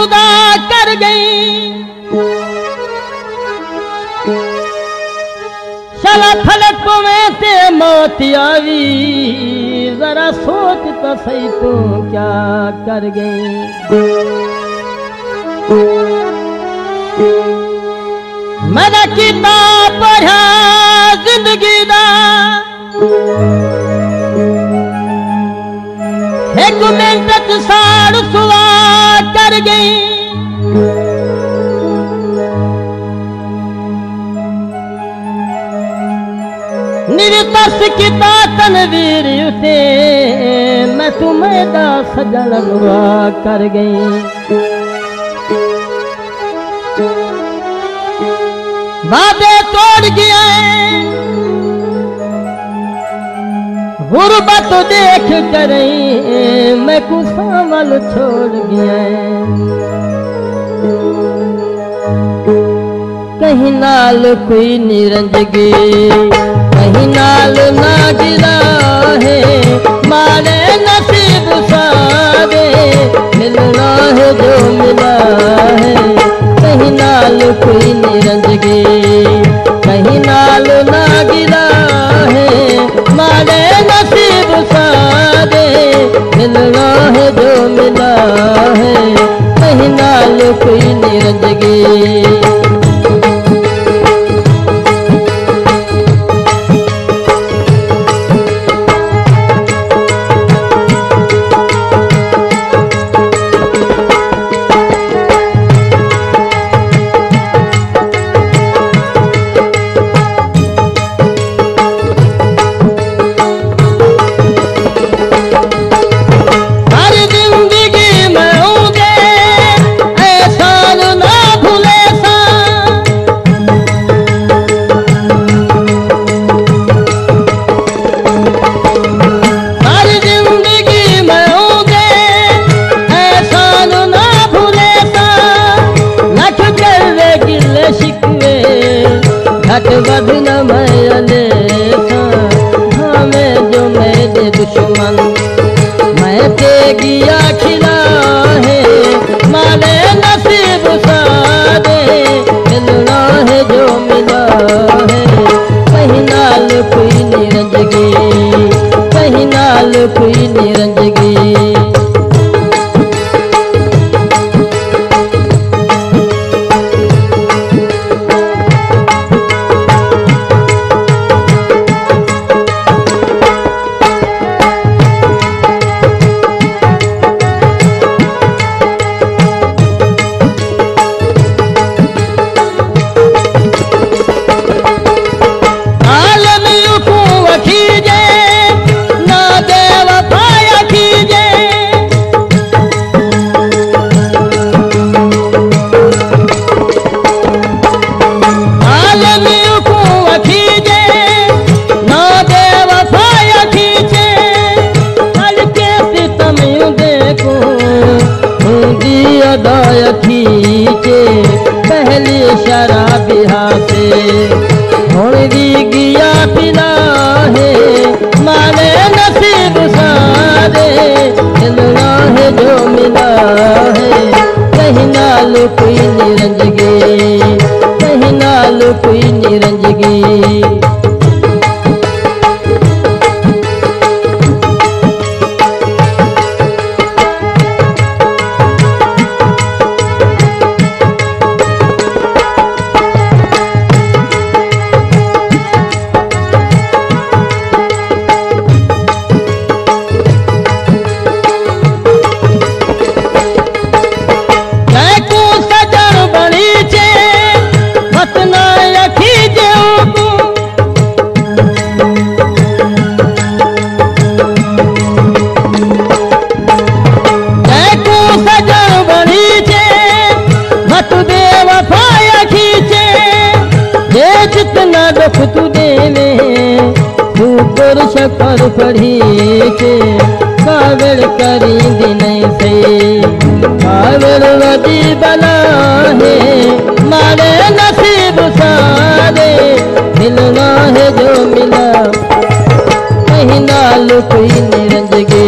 मैं जुदा कर गई। चला फलक में ते मौत आई। जरा सोच तो सही तू क्या कर गई। मैंने किताब पढ़ा जिंदगी दा। एक मिनट साड़ सुआ कर गई निरतस किता तनवीर उठे, मैं तुम्हें दा सजन दुआ कर गई। वादे तोड़ गया गुरबत देख कर मैं कुसामल छोड़ गया। कहीं नाल कोई निरंज गे कहीं नाल ना गिरा है। मारे नसीब सारे, मिलना है जो मिला है। कहीं नाल कोई निरंज गे है मारे नसीब सारे मिलना है जो मिला है कहीं लुकी कोई வருணமய पहली शराब हाथे। होड़ी गिया पिना है, माने नसीब सारे। मिलना है जो मिला है, कहीं ना लुकी जितना तू देवे, तू पुरुष पर पढ़ी चे कावड़ करी दिन से। कावड़ वदी बला है, मारे नसीब सारे मिलना है जो मिला। कहीं नाल कोई निरंज गे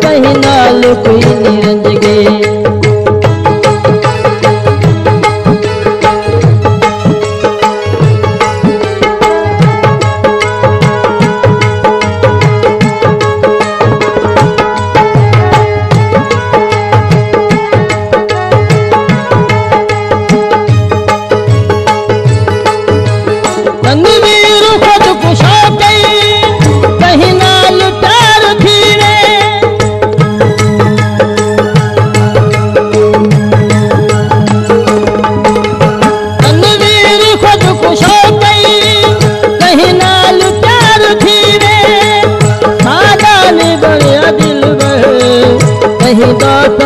कहीं नाल कोई निरंज कहीं बात